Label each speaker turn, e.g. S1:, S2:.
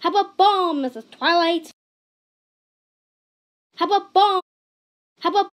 S1: How about bomb, Mrs. Twilight? How about bomb? How about